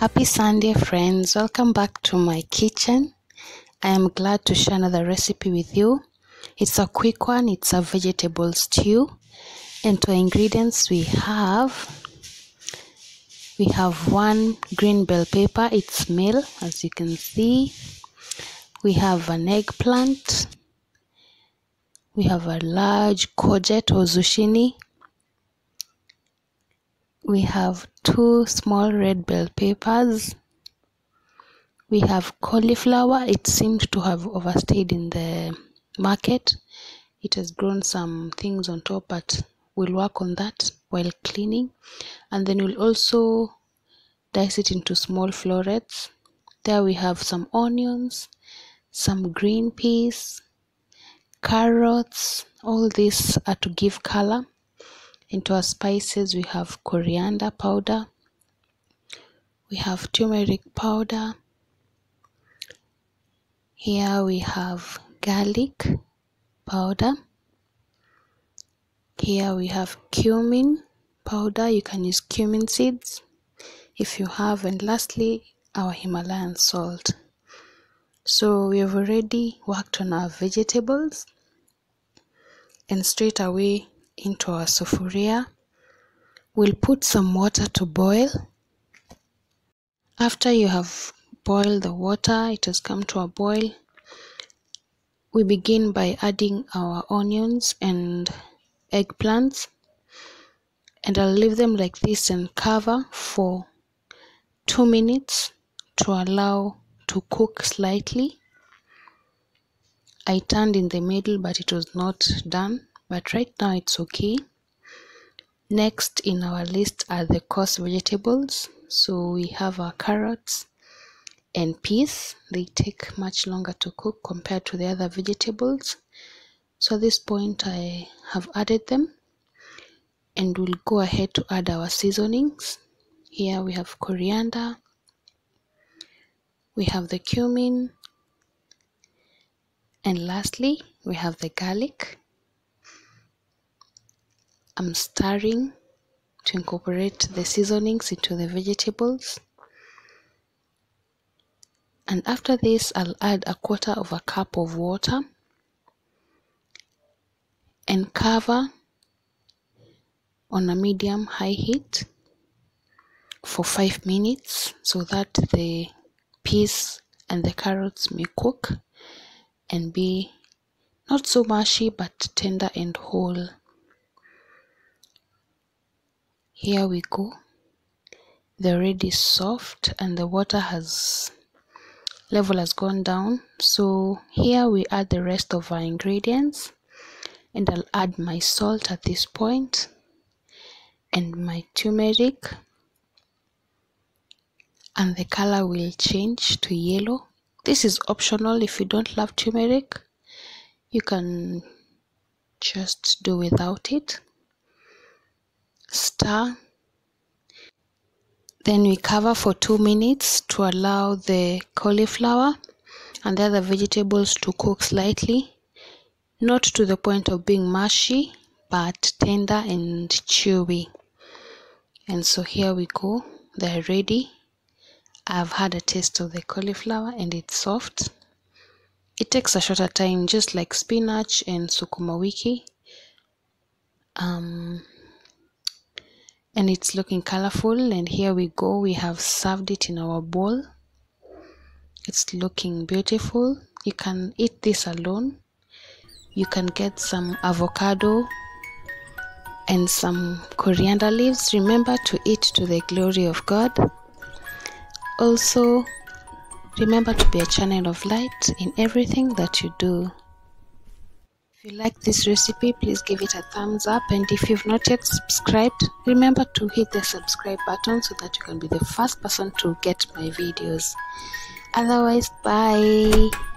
Happy Sunday, friends. Welcome back to my kitchen. I am glad to share another recipe with you. It's a quick one, it's a vegetable stew. And to ingredients, we have we have one green bell pepper, it's meal, as you can see. We have an eggplant. We have a large courgette or zucchini. We have two small red bell peppers. We have cauliflower. It seemed to have overstayed in the market. It has grown some things on top, but we'll work on that while cleaning. And then we'll also dice it into small florets. There we have some onions, some green peas, carrots. All these are to give color. Into our spices, we have coriander powder, we have turmeric powder. Here we have garlic powder. Here we have cumin powder. You can use cumin seeds if you have. And lastly, our Himalayan salt. So we have already worked on our vegetables and straight away into our sufuria. We'll put some water to boil. After you have boiled the water, it has come to a boil. We begin by adding our onions and eggplants, and I'll leave them like this and cover for two minutes to allow to cook slightly. I turned in the middle, but it was not done but right now it's okay. Next in our list are the course vegetables. So we have our carrots and peas. They take much longer to cook compared to the other vegetables. So at this point i have added them. And we'll go ahead to add our seasonings. Here we have coriander. We have the cumin. And lastly we have the garlic I'm stirring to incorporate the seasonings into the vegetables. And after this, I'll add a quarter of a cup of water and cover on a medium high heat for five minutes so that the peas and the carrots may cook and be not so mushy but tender and whole. Here we go. The red is soft and the water has level has gone down. So here we add the rest of our ingredients and I'll add my salt at this point and my turmeric and the color will change to yellow. This is optional if you don't love turmeric. You can just do without it stir then we cover for two minutes to allow the cauliflower and the other vegetables to cook slightly not to the point of being mushy but tender and chewy. And so here we go they're ready. I've had a taste of the cauliflower and it's soft. It takes a shorter time just like spinach and sukuma wiki um, and it's looking colorful and here we go. We have served it in our bowl. It's looking beautiful. You can eat this alone. You can get some avocado and some coriander leaves. Remember to eat to the glory of god. Also remember to be a channel of light in everything that you do if you like this recipe, please give it a thumbs up. And if you've not yet subscribed, remember to hit the subscribe button so that you can be the first person to get my videos. Otherwise, bye.